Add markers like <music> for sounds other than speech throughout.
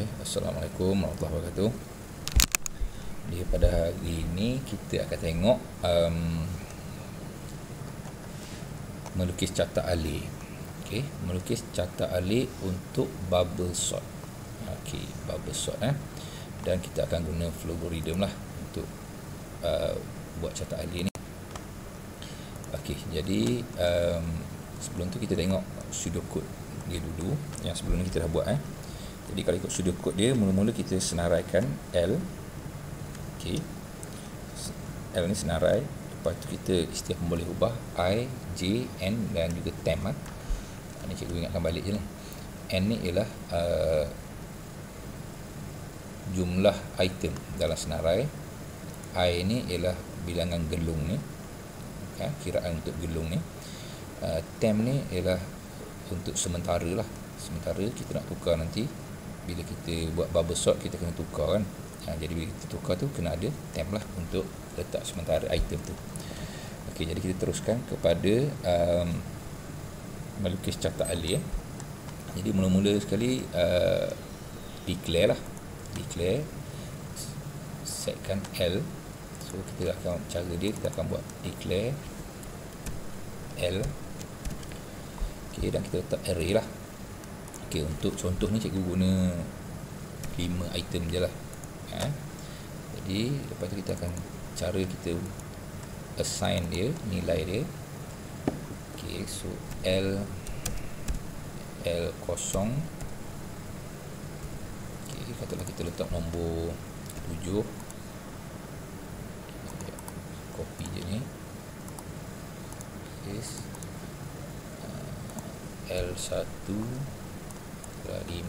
Okay. Assalamualaikum warahmatullahi wabarakatuh. Di pada hari ini kita akan tengok um, melukis catak alih. Okey, melukis catak alih untuk bubble sort. Okey, bubble sort eh. Dan kita akan guna flogoridhm lah untuk uh, buat catak alih ni. Okey, jadi um, sebelum tu kita tengok pseudocode dia dulu yang sebelum ni kita dah buat eh. Jadi kalau ikut pseudocode dia mula-mula kita senaraikan L. Okey. L ni senarai. Lepas tu kita istilah boleh ubah I, J, N dan juga tem ah. Ini cikgu ingatkan balik je ni. N ni ialah uh, jumlah item dalam senarai. I ni ialah bilangan gelung ni. Ya, kiraan untuk gelung ni. Uh, tem ni ialah untuk sementara lah. Sementara kita nak tukar nanti bila kita buat bubble sort kita kena tukar kan. Ha, jadi bila kita tukar tu kena ada temp lah untuk letak sementara item tu. Ok jadi kita teruskan kepada um, melukis catak alih eh. jadi mula-mula sekali uh, declare lah. Declare setkan L. So kita akan cara dia kita akan buat declare L. Ok dan kita letak array lah Okey, untuk contoh ni cikgu guna 5 item je lah. Ha? Jadi, lepas tu kita akan cara kita assign dia, nilai dia. Okey, so L L kosong. Okey, katalah kita letak nombor 7. Copy je ni. Yes. Uh, L1 pula 5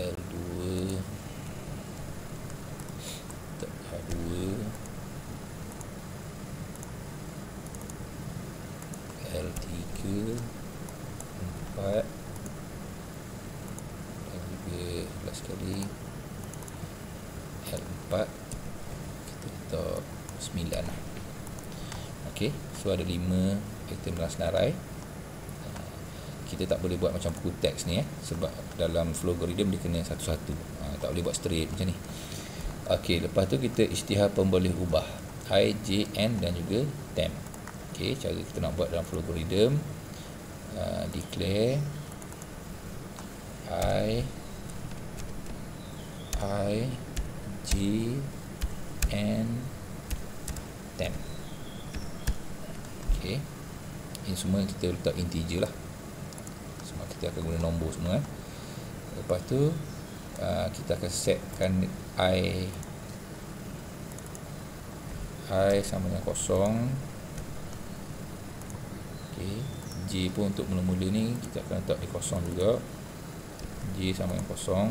L2 tak H2 L3 4 dan juga last sekali L4 kita letak 9 lah ok so ada 5 item dalam senarai uh, kita tak boleh buat macam buku teks ni eh sebab dalam flogoridhm dia kena satu-satu. Uh, tak boleh buat straight macam ni. Ok lepas tu kita isytihar pemboleh ubah. I, j, n dan juga temp ok cara kita nak buat dalam flogoridhm uh, declare. I i j n temp ok ini semua kita letak integer lah. Semua kita akan guna nombor semua eh. lepas tu uh, kita akan setkan i i sama dengan kosong. Okay. j pun untuk mula-mula ni kita akan letak di kosong juga. J sama dengan kosong.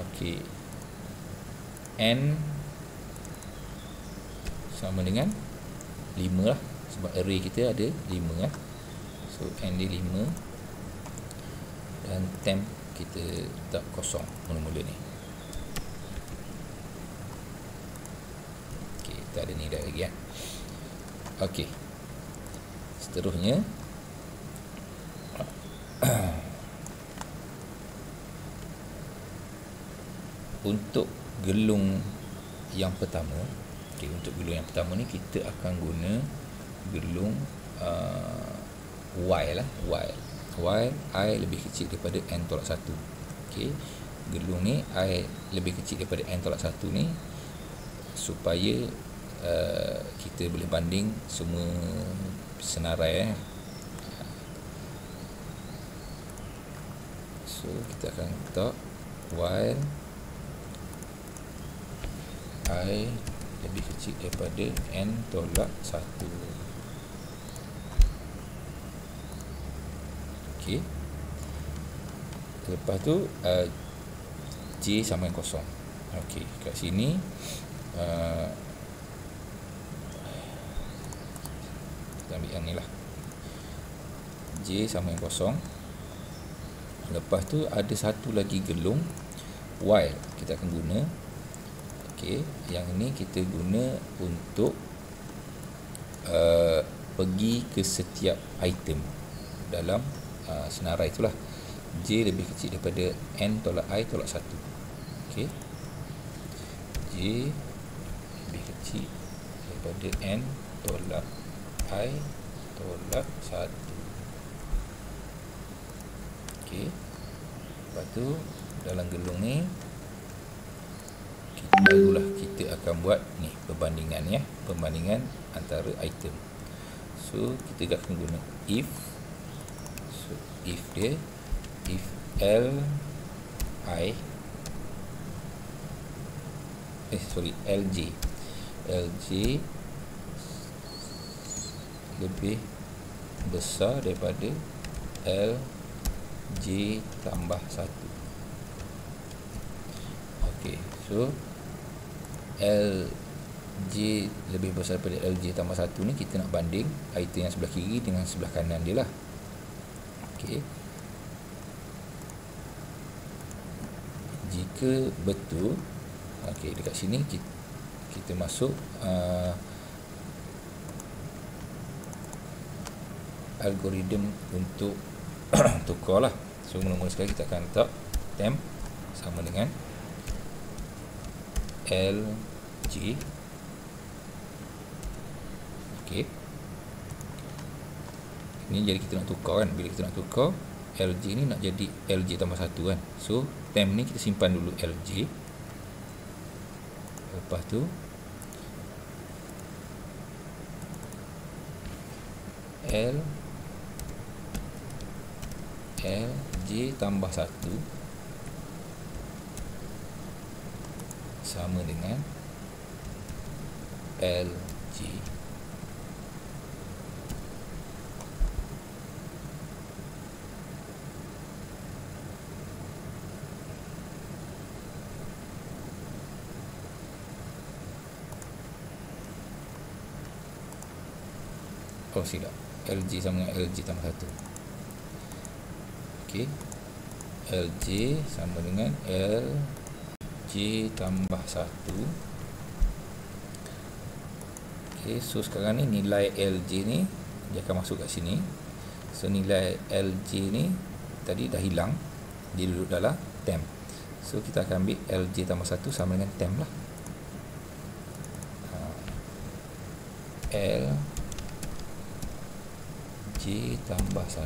Ok n sama dengan 5 lah sebab array kita ada 5 lah so n dia 5 dan temp kita tak kosong mula-mula ni. Ok tak ada ni dah lagi kan ok seterusnya. <clears throat> Untuk gelung yang pertama okay, untuk gelung yang pertama ni kita akan guna gelung uh, y lah y. Y i lebih kecil daripada n tolak 1 okey. Gelung ni i lebih kecil daripada n tolak 1 ni supaya uh, kita boleh banding semua senarai eh. so kita akan letak while i lebih kecil daripada n tolak 1 ok lepas tu uh, j sama dengan kosong. Ok kat sini uh, kita ambil yang ni lah. J sama dengan kosong. Lepas tu ada satu lagi gelung. While kita akan guna. Okey, yang ini kita guna untuk uh, pergi ke setiap item. dalam uh, senarai itulah. J lebih kecil daripada N tolak I tolak 1 ok J lebih kecil daripada N tolak I tolak 1 ok lepas tu dalam gelung ni barulah kita akan buat ni perbandingan ya. Perbandingan antara item. So kita akan guna if if dia if l i eh sorry lj lj lebih besar daripada l j tambah 1 ok so L J lebih besar daripada LJ tambah 1 ni kita nak banding item yang sebelah kiri dengan sebelah kanan dia lah ok jika betul ok dekat sini kita, kita masuk uh, algoritma untuk <clears throat> tukar lah so mula-mula sekali kita akan letak temp sama dengan L G. Okey Ini jadi kita nak tukar kan? Bila kita nak tukar LG ni nak jadi LG tambah 1 kan? So temp ni kita simpan dulu LG Lepas tu L L J tambah 1 sama dengan LG Oh silap LG sama dengan LG tambah 1 Ok LG sama dengan LG tambah 1 Okay, so sekarang ni nilai LJ ni dia akan masuk kat sini. So nilai LJ ni tadi dah hilang. Dia duduk dalam temp. So kita akan ambil LJ tambah 1 sama dengan temp lah. Ha. L J tambah 1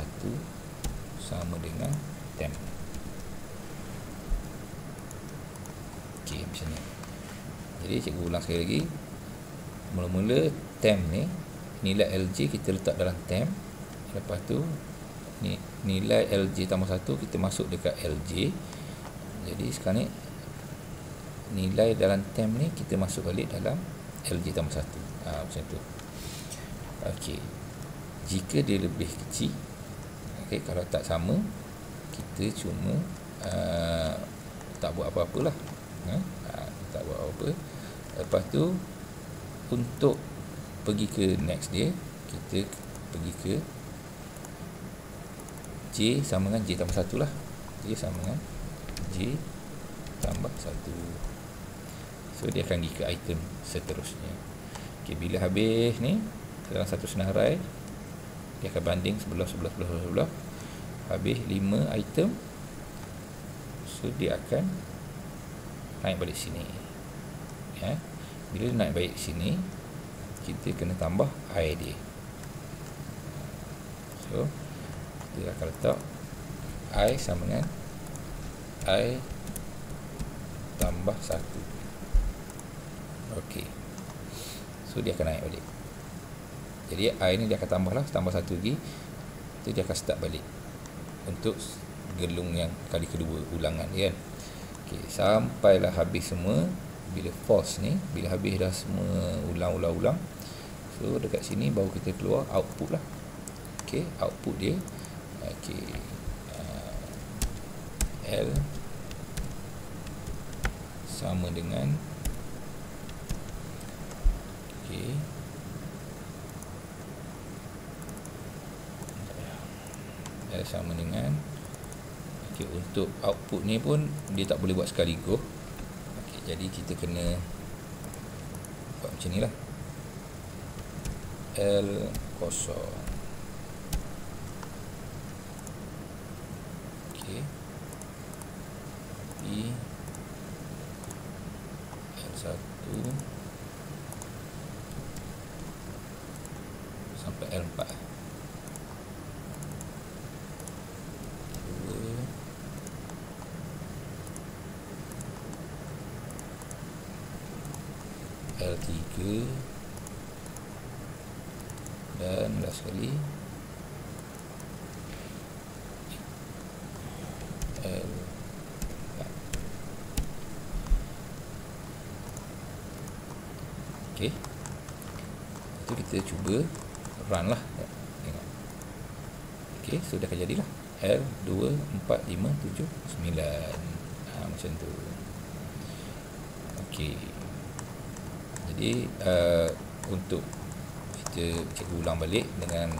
sama dengan temp. Okay, macam ni. Jadi cikgu ulang sekali lagi. Mula-mula temp ni nilai LJ kita letak dalam temp lepas tu ni nilai LJ tambah 1 kita masuk dekat LJ jadi sekarang ni nilai dalam temp ni kita masuk balik dalam LJ tambah 1 ha, macam tu. Ok jika dia lebih kecil ok kalau tak sama kita cuma uh, tak buat apa-apa lah ha? ha, tak buat apa-apa. Lepas tu untuk pergi ke next dia kita pergi ke J sama dengan J tambah 1 lah. J sama dengan J tambah 1 so dia akan pergi ke item seterusnya. Ok bila habis ni dalam satu senarai dia akan banding sebelah sebelah sebelah sebelah habis 5 item. So dia akan naik balik sini. Ya. Bila nak baik sini kita kena tambah air dia. So kita akan letak air sama dengan air tambah satu. Ok so dia akan naik balik jadi air ni dia akan tambah lah tambah satu lagi tu dia akan start balik untuk gelung yang kali kedua ulangan kan. Ok sampailah habis semua. Bila false ni bila habis dah semua ulang-ulang-ulang so dekat sini baru kita keluar output lah. Ok output dia ok uh, L sama dengan ok L sama dengan okay, untuk output ni pun dia tak boleh buat sekali go okay, jadi kita kena buat macam ni lah. L kosong. Ok P L1 sampai L4 L3 dan last sekali L Okey. Itu kita cuba run lah. Tengok. Okey, sudah akan jadilah. L 2 4 5 7 9. Ha, macam tu. Okey. Jadi uh, untuk kita cek ulang balik dengan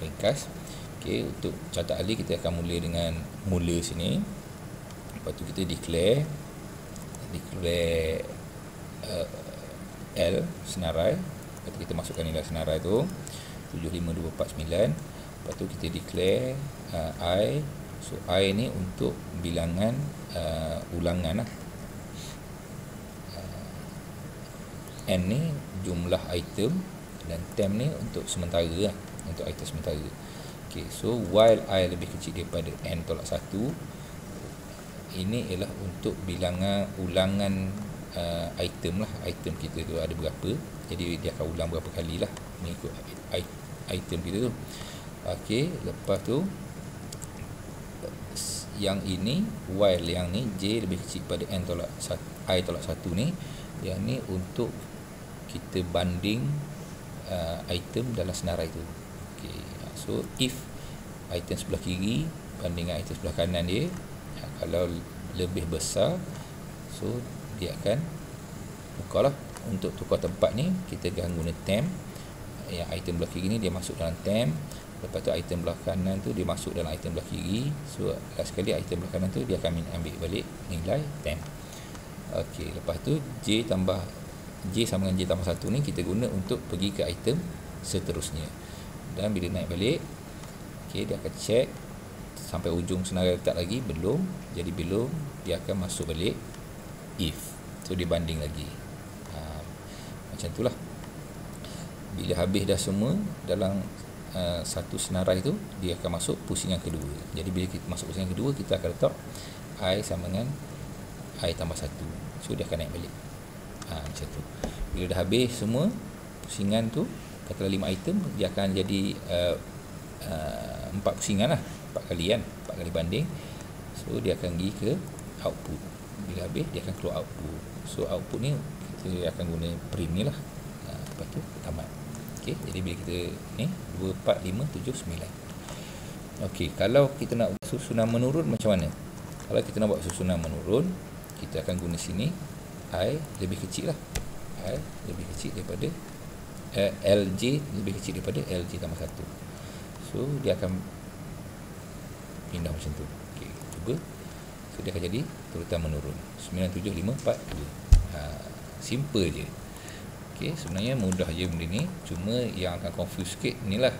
ringkas. Okey, untuk catat alih kita akan mula dengan mula sini. Lepas tu kita declare declare uh, L senarai lepas tu kita masukkan nilai senarai tu 75249 lepas tu kita declare uh, I so I ni untuk bilangan uh, ulangan lah uh, N ni jumlah item dan tem ni untuk sementara lah untuk item sementara. Ok so while I lebih kecil daripada N tolak 1 ini ialah untuk bilangan ulangan uh, item lah. Item kita tu ada berapa jadi dia akan ulang berapa kali lah mengikut item kita tu. Ok lepas tu yang ini while yang ni J lebih kecil pada N tolak I tolak 1 ni yang ni untuk kita banding uh, item dalam senarai tu. Ok so if item sebelah kiri banding dengan item sebelah kanan dia kalau lebih besar so dia akan buka lah untuk tukar tempat ni. Kita akan guna temp yang item belah kiri ni dia masuk dalam temp. Lepas tu item belah kanan tu dia masuk dalam item belah kiri. So last sekali item belah kanan tu dia akan ambil balik nilai temp. Ok lepas tu J tambah J sama dengan J tambah 1 ni kita guna untuk pergi ke item seterusnya. Dan bila naik balik ok dia akan check sampai ujung senarai letak lagi belum. Jadi belum dia akan masuk balik if. So dia banding lagi. Ha, macam itulah bila habis dah semua dalam uh, satu senarai tu dia akan masuk pusingan kedua. Jadi bila kita masuk pusingan kedua kita akan letak I sama dengan I tambah satu. So dia akan naik balik ha, macam tu. Bila dah habis semua pusingan tu katalah lima item dia akan jadi uh, uh, pusingan lah. Empat kali kan empat kali banding. So dia akan pergi ke output. Bila habis dia akan keluar output. So output ni kita akan guna print ni lah. Ha, lepas tu tamat. Ok jadi bila kita ni 2, 4, 5, 7, 9 ok kalau kita nak susunan menurun macam mana? Kalau kita nak buat susunan menurun kita akan guna sini I lebih kecil lah. I lebih kecil daripada eh, LJ lebih kecil daripada LJ tambah 1 so dia akan pindah macam tu. Ok cuba. So dia akan jadi turutan menurun. 97542 ha, Simple je. Okay, sebenarnya mudah je benda ni. Cuma yang akan confuse sikit ni lah.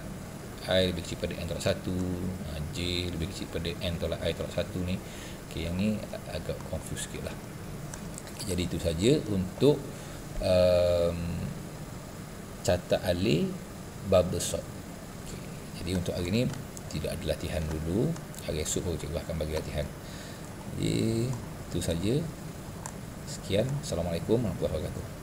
I lebih kecil pada N tolak 1 ha, J lebih kecil pada N tolak I tolak 1 ni. Okay, Yang ni agak confuse sikit lah. okay, Jadi itu saja untuk um, Catat alih bubble sort okay. Jadi untuk hari ni Tidak ada latihan dulu Hari esok baru cikgu akan bagi latihan jadi itu saja. Sekian. Assalamualaikum warahmatullahi wabarakatuh.